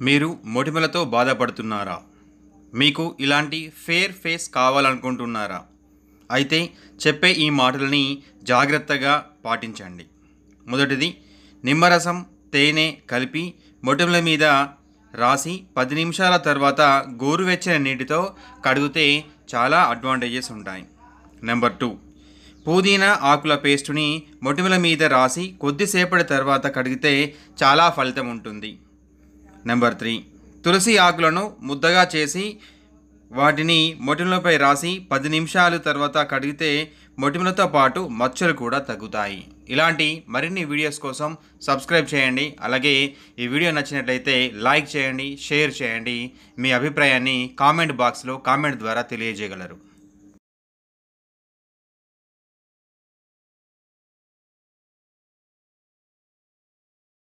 మీరు మొటిమలతో బాధపడుతున్నారా? మీకు ఇలాంటి ఫేర్ ఫేస్ కావాలనుకుంటున్నారా? అయితే చెప్పే ఈ మాటలని జాగ్రత్తగా పాటించండి. మొదటిది నిమ్మరసం తేనె కలిపి మొటిమల మీద రాసి పది నిమిషాల తర్వాత గోరువెచ్చని నీటితో కడిగితే చాలా అడ్వాంటేజెస్ ఉంటాయి. నెంబర్ టూ పుదీనా ఆకుల పేస్టుని మొటిమల మీద రాసి కొద్దిసేపటి తర్వాత కడిగితే చాలా ఫలితం ఉంటుంది. Number three. తులసి ఆకులను ముద్దగా చేసి వాటిని మొటిమలపై రాసి పది నిమిషాలు తర్వాత కడిగితే మొటిమలతో పాటు మచ్చలు కూడా తగ్గుతాయి. ఇలాంటి మరిన్ని వీడియోస్ కోసం సబ్స్క్రైబ్ చేయండి. అలాగే ఈ వీడియో నచ్చినట్లయితే లైక్ చేయండి షేర్ చేయండి. మీ అభిప్రాయాన్ని కామెంట్ బాక్స్లో కామెంట్ ద్వారా తెలియజేయగలరు.